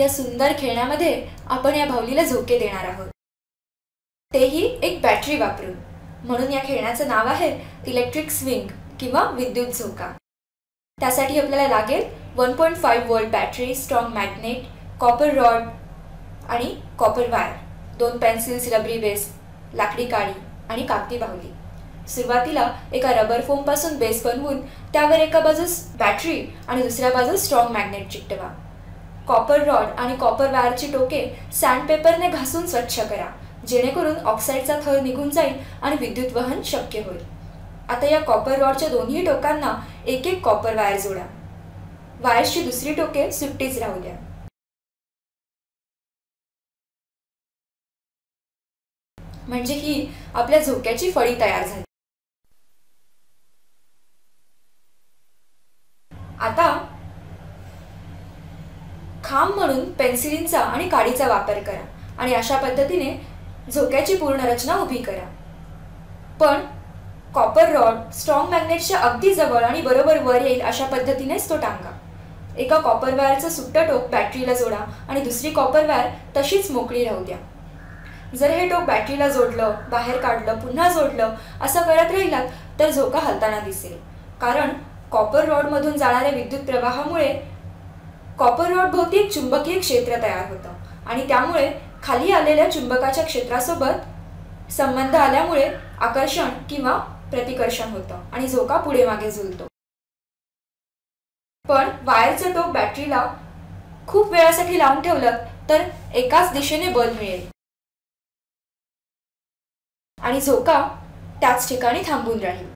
या सुंदर खेळण्यामध्ये आपण या भावलीला झोके देणार आहोत. तेही एक बॅटरी वापरून. म्हणून या खेळण्याचं नाव आहे इलेक्ट्रिक स्विंग किंवा विद्युत झोका. त्यासाठी आपल्याला लागेल one point five volt battery strong magnet copper rod आणि कॉपर वायर दोन पेन्सिल्स रबरी बेस लाकडी काळी आणि कागदी बाहुली. सुरुवातीला एका रबर फोमपासून बेस बनवून त्यावर एका बाजूस बॅटरी आणि दुसऱ्या बाजूस स्ट्रॉंग मॅग्नेट चिकटवा. कॉपर रॉड आणि कॉपर वायरची टोके सँडपेपरने घासून स्वच्छ करा. जेणेकरून ऑक्साईडचा थर निघून जाईल आणि विद्युत वहन शक्य होईल. आता या कॉपर रॉडच्या दोन्ही टोकांना एक एक कॉपर वायर जोडा वायर्सची दुसरी टोके सुट्टीच राहू द्या. म्हणजे ही आपल्या झोक्याची फळी तयार झाली. आता खांब म्हणून पेन्सिलींचा आणि काडीचा वापर करा आणि अशा पद्धतीने झोक्याची पूर्ण रचना उभी करा. पण कॉपर रॉड स्ट्रॉंग मॅग्नेटच्या अगदी जवळ आणि बरोबर वर येईल अशा पद्धतीनेच तो टांगा. एका कॉपर वायरचं सुट्ट टोक बॅटरीला जोडा आणि दुसरी कॉपर वायर तशीच मोकळी राहू द्या. जर हे टोक बॅटरीला जोडलं बाहेर काढलं पुन्हा जोडलं असं करत राहिलात तर झोका हलताना दिसेल. कारण कॉपर रॉडमधून जाणाऱ्या विद्युत प्रवाहामुळे कॉपर रॉड भोवती एक चुंबकीय क्षेत्र तयार होतं. आणि त्यामुळे खाली आलेल्या चुंबकाच्या क्षेत्रासोबत संबंध आल्यामुळे आकर्षण किंवा प्रतिकर्षण होतं आणि झोका पुढे मागे झुलतो. पण वायरचं टोक बॅटरीला खूप वेळासाठी लावून ठेवलं तर एकाच दिशेने बल मिळेल. आणि झोका त्याच ठिकाणी थांबून राहील.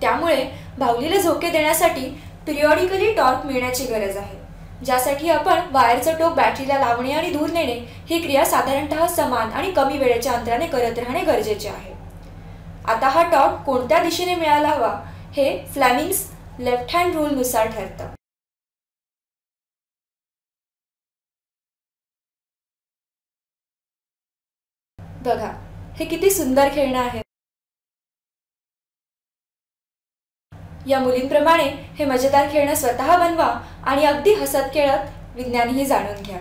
त्यामुळे भावलीला झोके देण्यासाठी पिरियॉडिकली टॉर्क मिळण्याची गरज आहे. ज्यासाठी आपण वायरचं टोक बॅटरीला लावणे आणि दूर नेणे ही क्रिया साधारणतः समान आणि कमी वेळेच्या अंतराने करत राहणे गरजेचे आहे. आता हा टॉर्क कोणत्या दिशेने मिळाला हवा हे फ्लॅमिंग्स लेफ्ट हँड रूलनुसार ठरतं. बघा हे किती सुंदर खेळणं आहे. या मुलींप्रमाणे हे मजेदार खेळणं स्वतः बनवा आणि अगदी हसत खेळत विज्ञानही जाणून घ्या.